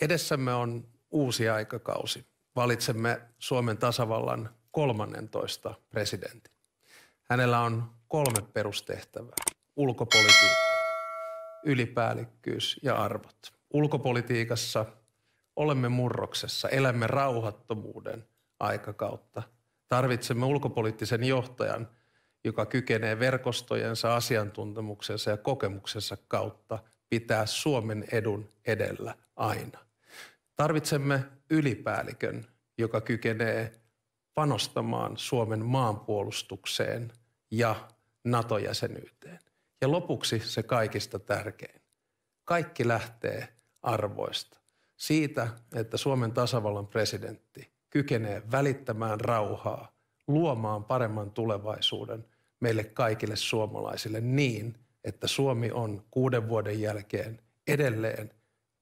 Edessämme on uusi aikakausi. Valitsemme Suomen tasavallan 13 presidentin. Hänellä on kolme perustehtävää. Ulkopolitiikka, ylipäällikkyys ja arvot. Ulkopolitiikassa olemme murroksessa, elämme rauhattomuuden aikakautta. Tarvitsemme ulkopoliittisen johtajan, joka kykenee verkostojensa, asiantuntemuksensa ja kokemuksensa kautta pitää Suomen edun edellä aina. Tarvitsemme ylipäällikön, joka kykenee panostamaan Suomen maanpuolustukseen ja NATO-jäsenyyteen. Ja lopuksi se kaikista tärkein. Kaikki lähtee arvoista. Siitä, että Suomen tasavallan presidentti kykenee välittämään rauhaa, luomaan paremman tulevaisuuden meille kaikille suomalaisille niin, että Suomi on kuuden vuoden jälkeen edelleen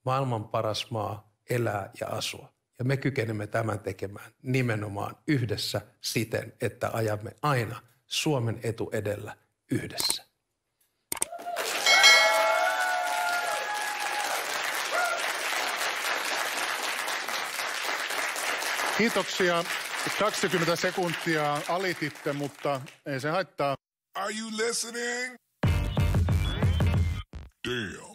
maailman paras maa elää ja asua. Ja me kykenemme tämän tekemään nimenomaan yhdessä siten, että ajamme aina Suomen etu edellä yhdessä. Kiitoksia. 20 sekuntia alititte, mutta ei se haittaa. Are you listening? Damn.